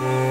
Mm.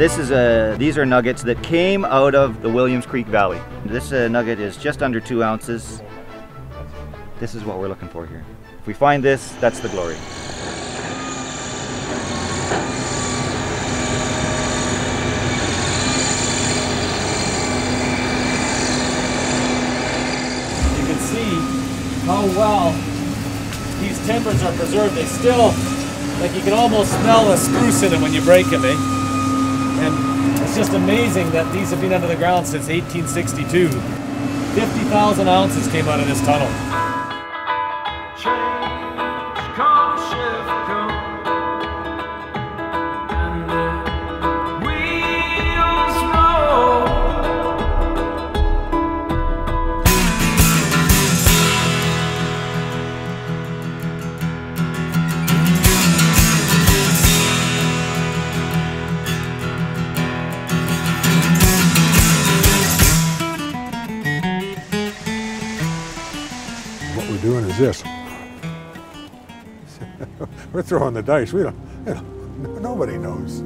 This is a, these are nuggets that came out of the Williams Creek Valley. This uh, nugget is just under two ounces. This is what we're looking for here. If we find this, that's the glory. You can see how well these timbers are preserved. They still, like you can almost smell a spruce in them when you break them, eh? Just amazing that these have been under the ground since 1862. 50,000 ounces came out of this tunnel. Change this. we're throwing the dice. We don't, you know, nobody knows.